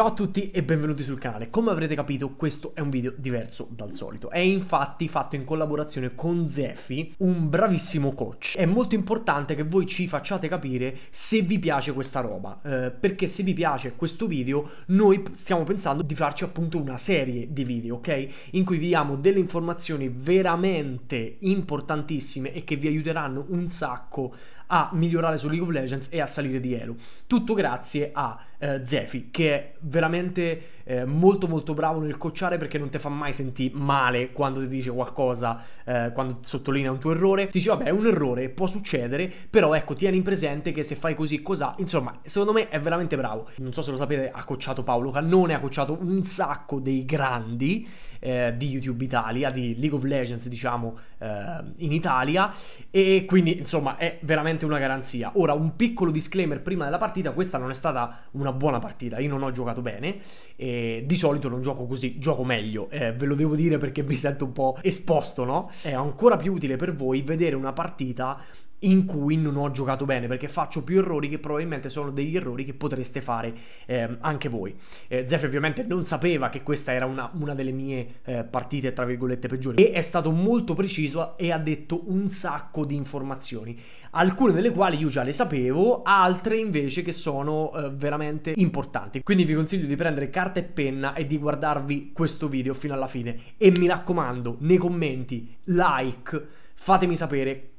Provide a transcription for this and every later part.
Ciao a tutti e benvenuti sul canale. Come avrete capito questo è un video diverso dal solito. È infatti fatto in collaborazione con Zeffi, un bravissimo coach. È molto importante che voi ci facciate capire se vi piace questa roba, eh, perché se vi piace questo video noi stiamo pensando di farci appunto una serie di video, ok? In cui vi diamo delle informazioni veramente importantissime e che vi aiuteranno un sacco a migliorare su League of Legends e a salire di elo. Tutto grazie a eh, Zefi, che è veramente eh, molto molto bravo nel coachare perché non ti fa mai sentire male quando ti dice qualcosa, eh, quando sottolinea un tuo errore. Ti dice vabbè è un errore, può succedere, però ecco tieni presente che se fai così cos'ha. Insomma, secondo me è veramente bravo. Non so se lo sapete, ha coachato Paolo Cannone, ha coachato un sacco dei grandi eh, di YouTube Italia, di League of Legends diciamo eh, in Italia e quindi insomma è veramente una garanzia. Ora un piccolo disclaimer prima della partita, questa non è stata una buona partita, io non ho giocato bene e di solito non gioco così, gioco meglio, eh, ve lo devo dire perché mi sento un po' esposto, no? È ancora più utile per voi vedere una partita in cui non ho giocato bene perché faccio più errori che probabilmente sono degli errori che potreste fare eh, anche voi. Eh, Zef ovviamente non sapeva che questa era una, una delle mie eh, partite tra virgolette peggiori e è stato molto preciso e ha detto un sacco di informazioni, alcune delle quali io già le sapevo, altre invece che sono eh, veramente importanti. Quindi vi consiglio di prendere carta e penna e di guardarvi questo video fino alla fine e mi raccomando nei commenti like fatemi sapere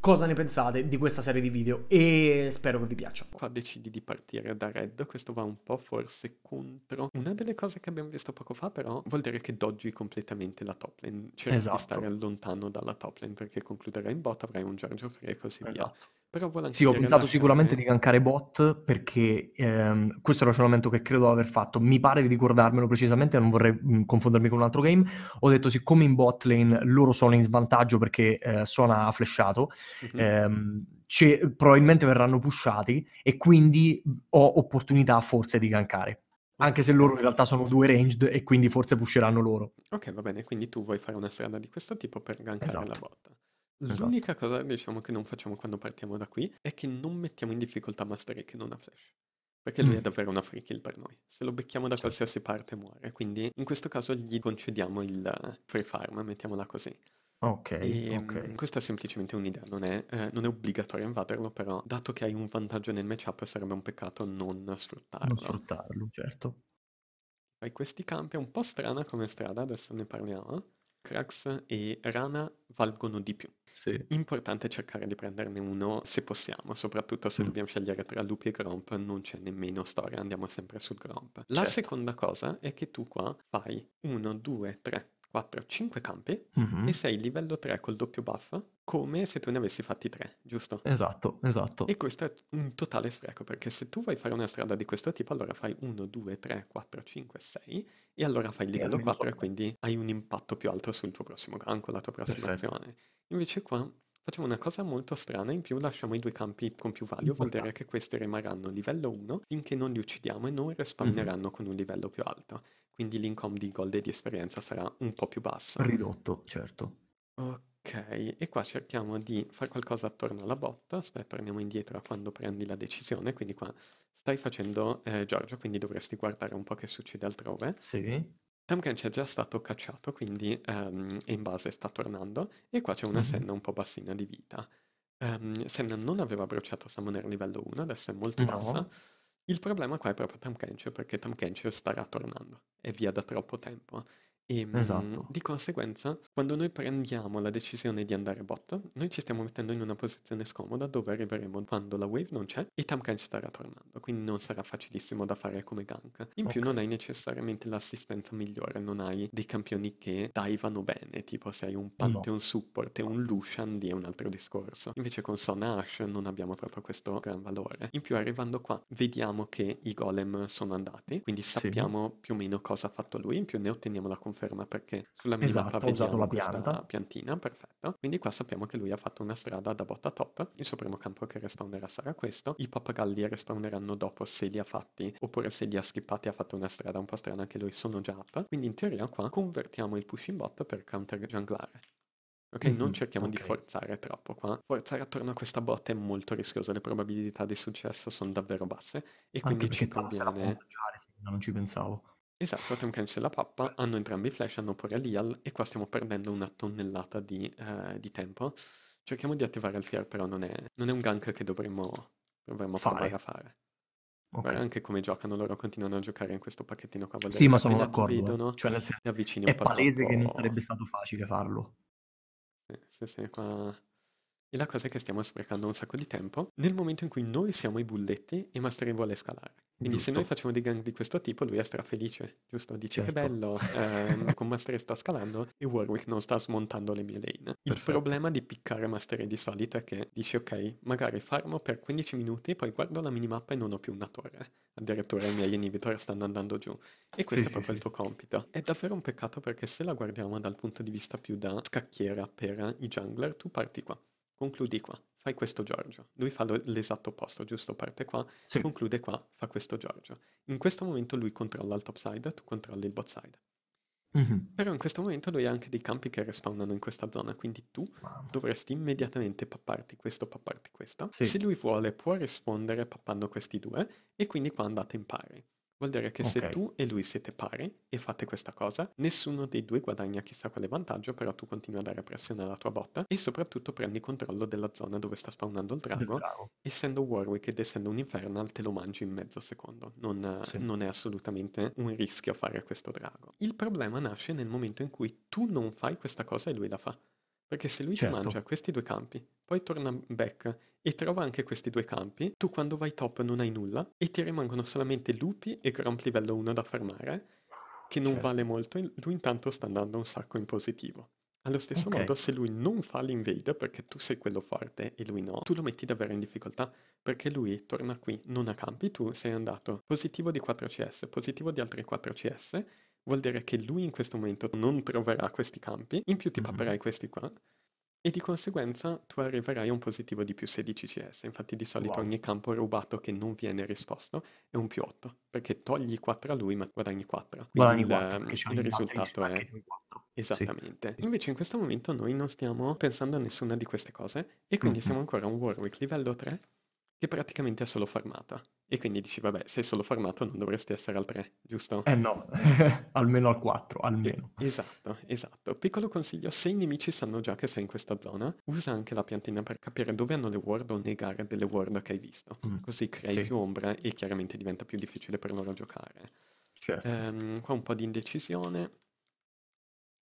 cosa ne pensate di questa serie di video e spero che vi piaccia. Qua decidi di partire da red, questo va un po' forse contro. Una delle cose che abbiamo visto poco fa però vuol dire che doggi completamente la top lane, cerchi esatto. di stare lontano dalla top lane perché concluderai in bot, avrai un Giorgio Free e così esatto. via. Però sì, ho pensato sicuramente di gankare bot perché ehm, questo è un ragionamento che credo aver fatto. Mi pare di ricordarmelo precisamente, non vorrei mh, confondermi con un altro game. Ho detto siccome in bot lane loro sono in svantaggio perché eh, Sona ha flashato, mm-hmm. ehm, probabilmente verranno pushati e quindi ho opportunità forse di gankare. Anche se loro in realtà sono due ranged e quindi forse pusheranno loro. Ok, va bene, quindi tu vuoi fare una strada di questo tipo per gankare esatto. la bot. Esatto. L'unica cosa, diciamo, che non facciamo quando partiamo da qui è che non mettiamo in difficoltà Master che non ha flash. Perché lui mm. è davvero una free kill per noi. Se lo becchiamo da certo. qualsiasi parte muore. Quindi in questo caso gli concediamo il free farm, mettiamola così. Ok, e, ok. Questa è semplicemente un'idea, non è, eh, non è obbligatorio invaderlo, però dato che hai un vantaggio nel matchup sarebbe un peccato non sfruttarlo. Non sfruttarlo, certo. Fai questi campi, è un po' strana come strada, adesso ne parliamo. Krax e Rana valgono di più. Sì. Importante cercare di prenderne uno se possiamo, soprattutto se mm. dobbiamo scegliere tra lupi e gromp, non c'è nemmeno storia, andiamo sempre sul gromp. La certo. seconda cosa è che tu qua fai 1, 2, 3, 4, 5 campi mm-hmm. e sei livello 3 col doppio buff come se tu ne avessi fatti 3, giusto? Esatto, esatto. E questo è un totale spreco perché se tu vuoi fare una strada di questo tipo allora fai 1, 2, 3, 4, 5, 6 e allora fai il livello 4 e quindi hai un impatto più alto sul tuo prossimo gank, la tua prossima Perfetto. azione. Invece qua facciamo una cosa molto strana, in più lasciamo i due campi con più value, vuol dire che questi rimarranno livello 1 finché non li uccidiamo e non respawneranno mm-hmm. con un livello più alto. Quindi l'income di gold e di esperienza sarà un po' più basso. Ridotto, certo. Ok, e qua cerchiamo di fare qualcosa attorno alla botta. Aspetta, torniamo indietro a quando prendi la decisione. Quindi qua stai facendo eh, Giorgio, quindi dovresti guardare un po' che succede altrove. Sì. Tamkench è già stato cacciato, quindi um, in base sta tornando. E qua c'è una mm-hmm. Senna un po' bassina di vita. Um, Senna non aveva bruciato Summoner livello 1, adesso è molto no. bassa. Il problema qua è proprio Tamkench, perché Tamkench starà tornando. È via da troppo tempo. E mm, Esatto. di conseguenza, quando noi prendiamo la decisione di andare bot, noi ci stiamo mettendo in una posizione scomoda dove arriveremo quando la wave non c'è e Tamkench starà tornando, quindi non sarà facilissimo da fare come gank. In più non hai necessariamente l'assistenza migliore, non hai dei campioni che divano bene, tipo se hai un Pantheon No. support e un Lucian lì è un altro discorso. Invece con Son Ash non abbiamo proprio questo gran valore. In più arrivando qua vediamo che i golem sono andati, quindi Sì. sappiamo più o meno cosa ha fatto lui, in più ne otteniamo la conferma conferma perché sulla minimappa esatto, ha usato la pianta. piantina, perfetto. Quindi qua sappiamo che lui ha fatto una strada da bot a top. Il suo primo campo che respawnerà sarà questo. I pappagalli respawneranno dopo se li ha fatti, oppure se li ha skippati ha fatto una strada un po' strana che lui sono già up. Quindi in teoria qua convertiamo il push in bot per counter junglare. Ok, non Mhm, cerchiamo di ok. forzare troppo qua. Forzare attorno a questa botta è molto rischioso, le probabilità di successo sono davvero basse e Anche quindi ci conviene... non ci pensavo. Esatto, Kench se la pappa, hanno entrambi i flash, hanno pure Lial e qua stiamo perdendo una tonnellata di, eh, di tempo. Cerchiamo di attivare il Fear, però non è, non è un gank che dovremmo, dovremmo provare a Fare. fare. Ok. Guarda anche come giocano, loro continuano a giocare in questo pacchettino qua. Sì, ma sono d'accordo. vedono, Cioè, nel senso, è palese che non sarebbe stato facile farlo. Sì, sì, sì, qua... E la cosa è che stiamo sprecando un sacco di tempo nel momento in cui noi siamo i bulletti e Mastery vuole scalare. Quindi se noi Giusto. facciamo dei gang di questo tipo, lui è strafelice, giusto? Dice che Certo. bello, ehm, con Mastery sta scalando e Warwick non sta smontando le mie lane. Il Perfetto. problema di piccare Mastery di solito è che dici ok, magari farmo per 15 minuti, poi guardo la minimappa e non ho più una torre. Addirittura i miei inhibitor stanno andando giù. E questo Sì, è sì, proprio il sì. tuo compito. È davvero un peccato perché se la guardiamo dal punto di vista più da scacchiera per i jungler, tu parti qua, concludi qua, fai questo Giorgio. Lui fa lo- l'esatto opposto, giusto? Parte qua, Sì. conclude qua, fa questo Giorgio. In questo momento lui controlla il top side, tu controlli il bot side. Mhm. Però in questo momento lui ha anche dei campi che respawnano in questa zona, quindi tu Mamma. dovresti immediatamente papparti questo, papparti questo. Sì. Se lui vuole può rispondere pappando questi due e quindi qua andate in pari. Vuol dire che se Ok. tu e lui siete pari e fate questa cosa, nessuno dei due guadagna chissà quale vantaggio, però tu continui a dare pressione alla tua botta e soprattutto prendi controllo della zona dove sta spawnando il Del drago. drago. Essendo Warwick ed essendo un Infernal te lo mangi in mezzo secondo, non, Sì. non è assolutamente un rischio fare questo drago. Il problema nasce nel momento in cui tu non fai questa cosa e lui la fa. Perché se lui ti Certo. mangia questi due campi, poi torna back e trova anche questi due campi, tu quando vai top non hai nulla e ti rimangono solamente lupi e Gromp livello 1 da farmare, che non Certo. vale molto, lui intanto sta andando un sacco in positivo. Allo stesso Ok. modo, se lui non fa l'invade perché tu sei quello forte e lui no, tu lo metti davvero in difficoltà perché lui torna qui, non ha campi, tu sei andato positivo di 4 CS, positivo di altri 4 CS, vuol dire che lui in questo momento non troverà questi campi, in più ti papperai questi qua e di conseguenza tu arriverai a un positivo di più 16 CS. Infatti di solito Wow. ogni campo rubato che non viene risposto è un più 8, perché togli 4 a lui ma guadagni 4. Guadagni Quindi il, 4 perché c'è il batte di risultato è... 4. Sì. Esattamente. Invece in questo momento noi non stiamo pensando a nessuna di queste cose e quindi Mhm. siamo ancora a un Warwick livello 3 che praticamente è solo farmata. E quindi dici, vabbè, sei solo farmato, non dovresti essere al 3, giusto? Eh no, almeno al 4, E- almeno. esatto, esatto. Piccolo consiglio, se i nemici sanno già che sei in questa zona, usa anche la piantina per capire dove hanno le ward o negare delle ward che hai visto. Mm. Così crei Sì, più ombra e chiaramente diventa più difficile per loro giocare. certo. Ehm, qua un po' di indecisione.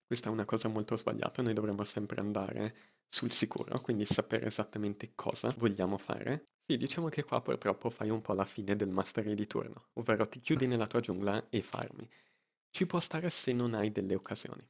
Questa è una cosa molto sbagliata, noi dovremmo sempre andare sul sicuro, quindi sapere esattamente cosa vogliamo fare. Sì, diciamo che qua purtroppo fai un po' la fine del mastery di turno, ovvero ti chiudi nella tua giungla e farmi. Ci può stare se non hai delle occasioni.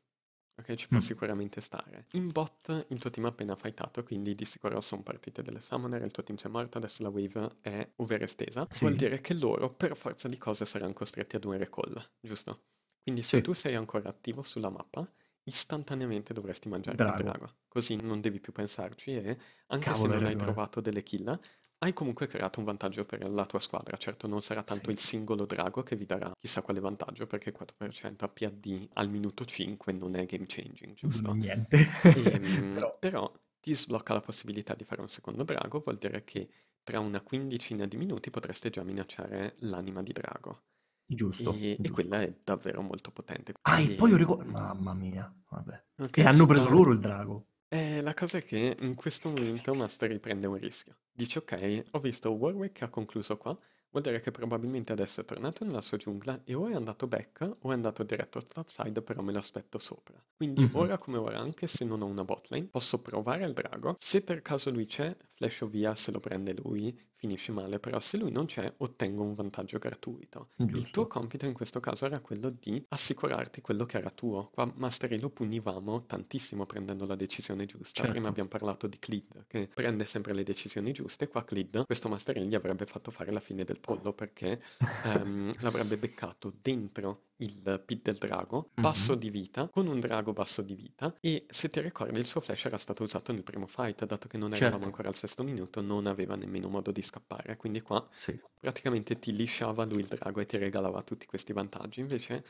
Ok, ci può Mm. sicuramente stare. In bot il tuo team ha appena fightato, quindi di sicuro sono partite delle summoner, il tuo team c'è morto, adesso la wave è overestesa. Vuol Sì, dire che loro per forza di cose saranno costretti ad un recall, giusto? Quindi se sì, tu sei ancora attivo sulla mappa, istantaneamente dovresti mangiare il drago. drago. Così non devi più pensarci e anche se Cavolo, hai non hai ragione. trovato delle kill, hai comunque creato un vantaggio per la tua squadra. Certo non sarà tanto Sì. il singolo drago che vi darà chissà quale vantaggio, perché 4% APD al minuto 5 non è game changing, giusto? niente. Ehm, Però, però ti sblocca la possibilità di fare un secondo drago, vuol dire che tra una quindicina di minuti potreste già minacciare l'anima di drago. giusto, E, e giusto. quella è davvero molto potente. Ah, e poi io ricordo... Mamma mia, vabbè. ok, E hanno preso qua loro il drago. Eh, la cosa è che in questo momento Mastery prende un rischio. Dice ok, ho visto Warwick che ha concluso qua, vuol dire che probabilmente adesso è tornato nella sua giungla e o è andato back o è andato diretto topside, però me lo aspetto sopra. Quindi Mhm. ora come ora, anche se non ho una botlane, posso provare il drago. Se per caso lui c'è, flasho via, se lo prende lui, finisce male, però se lui non c'è, ottengo un vantaggio gratuito. Il tuo Giusto. compito in questo caso era quello di assicurarti quello che era tuo. Qua Mastery lo punivamo tantissimo prendendo la decisione giusta. Prima Certo. abbiamo parlato di Clid, che prende sempre le decisioni giuste. Qua Clid, questo Mastery gli avrebbe fatto fare la fine del pollo perché ehm, l'avrebbe beccato dentro il pit del drago, basso Mhm. di vita, con un drago basso di vita e se ti ricordi il suo flash era stato usato nel primo fight, dato che non eravamo Certo. ancora al sesto minuto, non aveva nemmeno modo di scappare, quindi qua Sì. praticamente ti lisciava lui il drago e ti regalava tutti questi vantaggi. Invece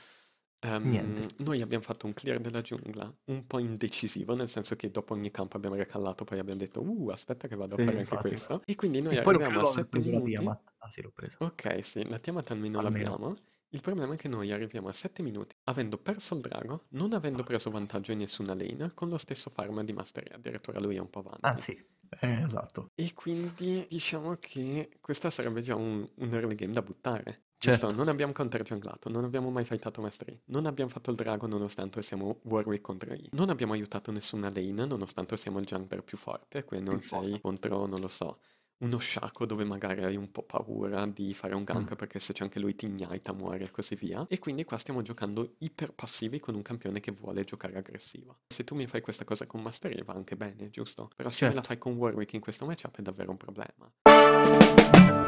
Niente. noi abbiamo fatto un clear della giungla un po' indecisivo, nel senso che dopo ogni campo abbiamo recallato, poi abbiamo detto, uh, aspetta che vado a Sì, fare anche infatti. questo. E quindi noi E arriviamo a di aver 7 preso la minuti. Tiamat. Ah sì, l'ho presa. Ok, sì, la Tiamat almeno Almeno. l'abbiamo. Il problema è che noi arriviamo a 7 minuti avendo perso il drago, non avendo preso vantaggio in nessuna lane, con lo stesso farm di masteria, addirittura lui è un po' avanti. Anzi, eh, esatto. E quindi diciamo che questa sarebbe già un, un early game da buttare. Certo. Giusto? Non abbiamo counter junglato, non abbiamo mai fightato mastery, non abbiamo fatto il drago nonostante siamo Warwick contro I. Non abbiamo aiutato nessuna lane nonostante siamo il jungler più forte, quindi non sei contro, non lo so, uno sciacco dove magari hai un po' paura di fare un gank Mm. perché se c'è anche lui ti ignaita, muore e così via. E quindi qua stiamo giocando iper passivi con un campione che vuole giocare aggressivo. Se tu mi fai questa cosa con Mastery va anche bene, giusto? Però se me la Certo. fai con Warwick in questo matchup è davvero un problema.